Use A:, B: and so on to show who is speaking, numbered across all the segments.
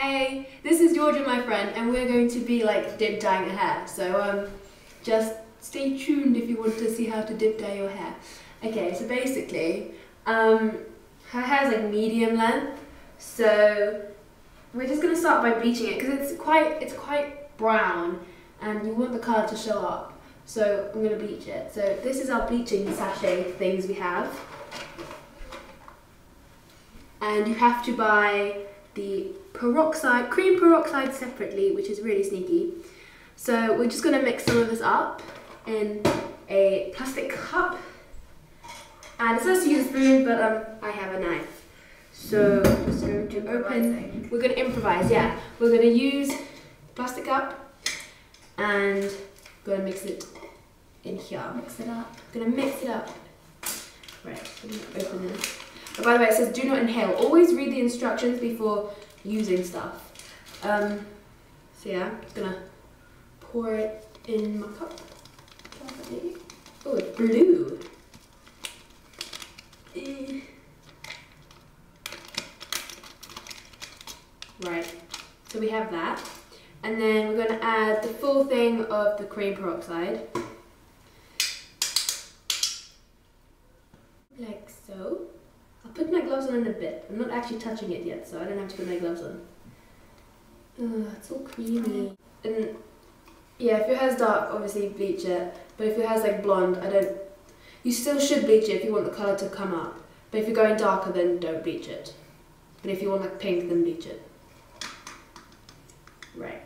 A: Hey, this is Georgia, my friend, and we're going to be like dip dyeing her hair. So um, just stay tuned if you want to see how to dip dye your hair. Okay, so basically, um, her hair is like medium length, so we're just gonna start by bleaching it because it's quite it's quite brown, and you want the color to show up. So I'm gonna bleach it. So this is our bleaching sachet things we have, and you have to buy the peroxide, cream peroxide separately, which is really sneaky. So we're just gonna mix some of this up in a plastic cup. And it's supposed to use a spoon, but um, I have a knife. So I'm just going to open, we're gonna improvise, yeah. We're gonna use plastic cup and gonna mix it in here.
B: Mix it up.
A: Gonna mix it up. Right, I'm gonna open this. By the way, it says do not inhale. Always read the instructions before using stuff. Um, so yeah, I'm just gonna pour it in my cup. Oh, it's blue. Eh. Right, so we have that. And then we're gonna add the full thing of the cream peroxide. Like so. I'll put my gloves on in a bit. I'm not actually touching it yet, so I don't have to put my gloves on. Ugh, it's all creamy. And yeah, if your hair's dark, obviously bleach it. But if your hair's like blonde, I don't. You still should bleach it if you want the colour to come up. But if you're going darker, then don't bleach it. But if you want like pink, then bleach it. Right.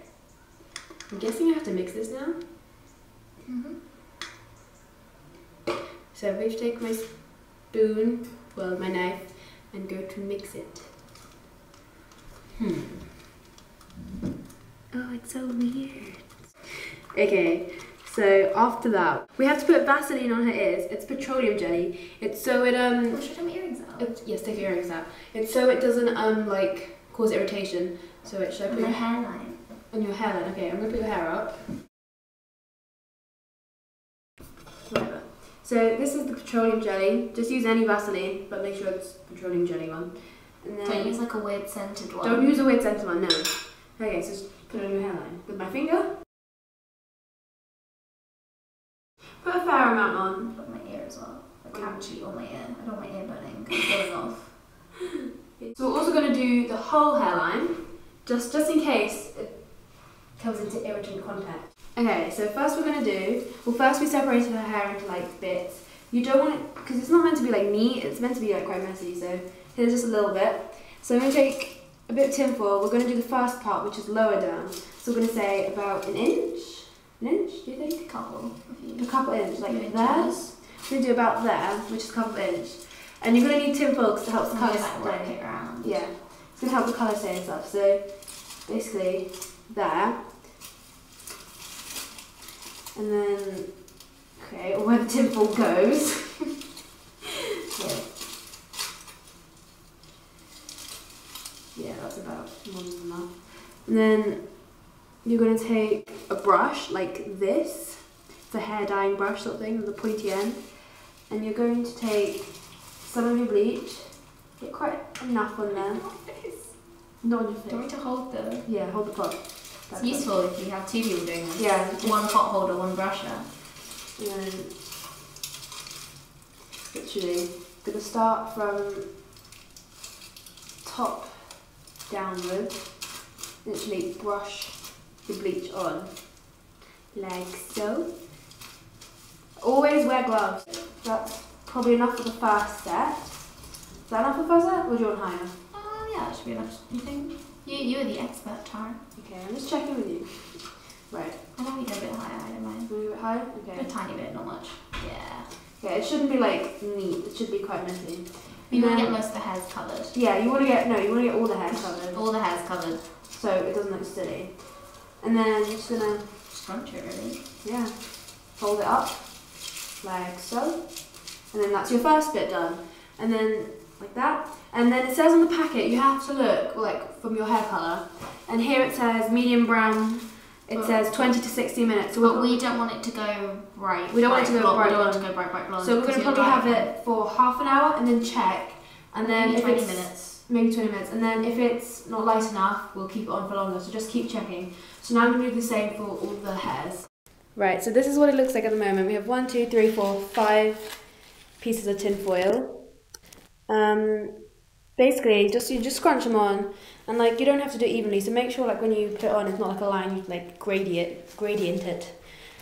A: I'm guessing I have to mix this now.
B: Mm-hmm.
A: So I'm going to take my spoon, well, my knife, and go to mix it. Hmm. Oh, it's so weird. Okay, so after that, we have to put Vaseline on her ears. It's petroleum jelly. It's so it um.
B: Well, should I take my earrings out?
A: It's, yes, take your earrings out. It's so it doesn't um like cause irritation. So it should I
B: On
A: put
B: my
A: your,
B: hairline.
A: on your hairline. Okay, I'm gonna put your hair up. So this is the petroleum jelly. Just use any Vaseline, but make sure it's petroleum jelly one. And then
B: Don't use like a weird scented one.
A: don't use a weird scented one. No. Okay, so just put it on your hairline with my finger. Put a fair amount on.
B: Put my ear as well. I mm. can't cheat on my ear. I don't want my ear burning. It's going off.
A: So we're also going to do the whole hairline, just just in case it comes into irritant contact. Okay, so first we're going to do, well first we separated her hair into like bits. You don't want it, because it's not meant to be like neat, it's meant to be like quite messy, so here's just a little bit. So I'm going to take a bit of tinfoil, we're going to do the first part which is lower down. So we're going to say about an inch, an inch do you think?
B: A couple
A: A couple inch, like
B: Few
A: there. We're going to do about there, which is a couple inch. And you're going to need tinfoil to help the colour
B: like
A: stay. Yeah, it's gonna help the colour stay and stuff. So basically there, and then okay, where the tinfoil goes. yeah. yeah, that's about more than enough. And then you're gonna take a brush like this, it's a hair dyeing brush sort of thing with a pointy end, and you're going to take some of your bleach. Get quite enough on there. Not on your
B: Do you want me to hold the...
A: Yeah, hold the pot.
B: It's useful if you have two people doing this.
A: Yeah.
B: One pot holder, one brusher.
A: And then literally gonna start from top downwards. Literally brush the bleach on. Like so. Always wear gloves. That's probably enough for the first set. Is that enough for the first set? Or do you want higher?
B: Oh yeah, that should be enough. You think? You, you're the expert, Tara.
A: Okay, I'm just checking with you. Right.
B: I know we go a bit higher, I don't mind.
A: Move it higher?
B: A
A: Okay.
B: tiny bit, not much. Yeah.
A: Yeah, it shouldn't be like neat. It should be quite messy.
B: We want to get most of the hairs covered.
A: Yeah, you want to get no, you want to get all the hair covered
B: All the hairs covered.
A: so it doesn't look silly. And then you're just gonna
B: Scrunch it really.
A: yeah, fold it up like so, and then that's your first bit done. And then like that. And then it says on the packet you have to look like from your hair color. And here it says medium brown. It says 20 to 60 minutes. So
B: But we don't want it to go bright.
A: We don't want it to go
B: blonde.
A: bright
B: We don't want it to go bright, bright blonde.
A: so we're gonna probably have it for half an hour and then check. And then
B: Maybe
A: if
B: 20
A: it's
B: minutes.
A: maybe 20 minutes. And then if it's not light enough, we'll keep it on for longer. So just keep checking. So now I'm going to do the same for all the hairs. Right, so this is what it looks like at the moment. We have one, two, three, four, five pieces of tin foil. Um, basically, just you just scrunch them on, and like you don't have to do it evenly. So make sure like when you put it on, it's not like a line. You like gradient gradient it,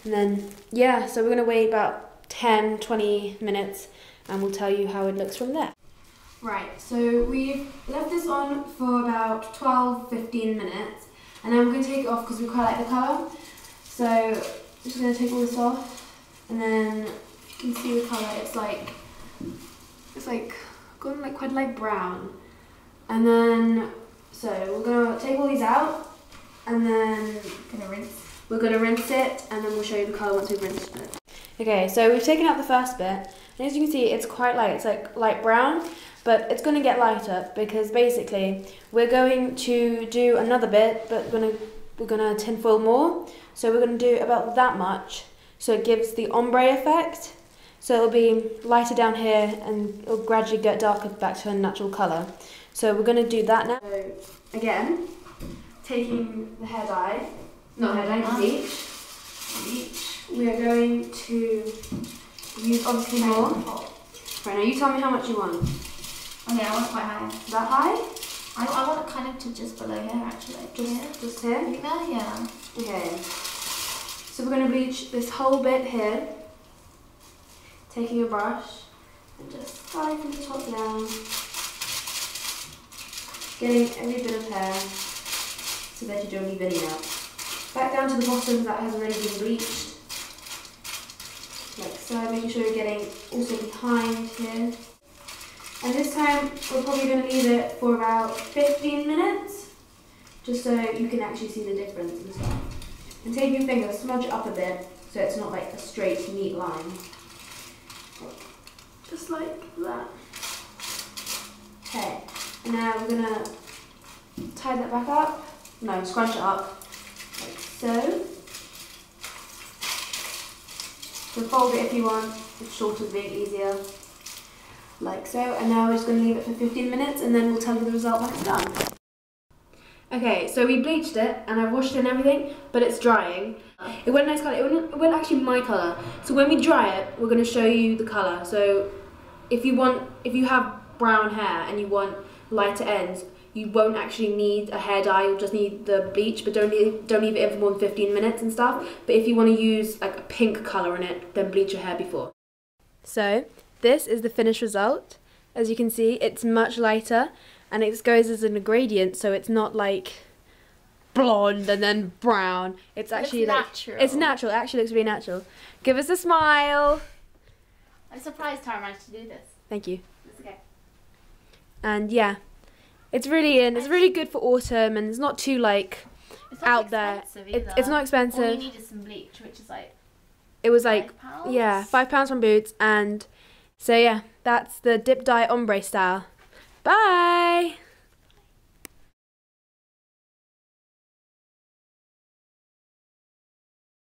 A: and then yeah. So we're gonna wait about 10, 20 minutes, and we'll tell you how it looks from there. Right, so we've left this on for about 12, 15 minutes, and then we're going to take it off because we quite like the colour. So I'm just going to take all this off, and then you can see the colour, it's like, it's like, gone like quite light brown. And then, so we're going to take all these out, and then
B: Gonna rinse.
A: we're going to rinse it, and then we'll show you the colour once we've rinsed it. Okay, so we've taken out the first bit, and as you can see, it's quite light. It's like light brown, but it's going to get lighter because basically we're going to do another bit, but we're going to we're going to tinfoil more. So we're going to do about that much, so it gives the ombre effect. So it'll be lighter down here, and it'll gradually get darker back to a natural colour. So we're going to do that now. So again, taking the hair dye, not hair dye, uh-huh. bleach.
B: Bleach.
A: We are going to use obviously more. Right now, you tell me how much you want.
B: Okay, I want it quite high.
A: Is that high?
B: I, I want it kind of to just below here actually.
A: Just,
B: here.
A: just here?
B: There? Yeah.
A: Okay. So we're going to bleach this whole bit here. Taking a brush and just slide from the top down. Getting every bit of hair so that you don't leave any out. Back down to the bottom that has already been bleached. Like so, making sure you're getting also behind here. And this time we're probably going to leave it for about 15 minutes, just so you can actually see the difference and stuff. And take your finger, smudge it up a bit, so it's not like a straight, neat line. Just like that. Okay, now we're to tie that back up. No, scrunch it up, like so. So fold it if you want, it's shorter, being easier like so. And now we're just to leave it for 15 minutes and then we'll tell you the result when it's done. Okay, so we bleached it and I've washed it and everything, but it's drying. It went nice colour. It went, it went actually my colour. So when we dry it, we're going to show you the colour. So if you want, if you have brown hair and you want lighter ends, you won't actually need a hair dye. You'll just need the bleach, but don't leave, don't leave it in for more than 15 minutes and stuff. But if you want to use like a pink colour in it, then bleach your hair before. So this is the finished result. As you can see, it's much lighter and it goes as an gradient, so it's not like blonde and then brown. It's actually like
B: natural.
A: it's natural. It actually looks really natural. Give us a smile.
B: I'm surprised Tara managed to do this.
A: Thank you.
B: It's okay.
A: And yeah, it's really in. It's really good for autumn, and it's not too like
B: It's not
A: out there.
B: expensive
A: It,
B: either.
A: it's not
B: All you
A: expensive.
B: need is some bleach, which is like
A: It was like
B: pounds.
A: yeah, five pounds from Boots, and so yeah, that's the dip dye ombre style. Bye.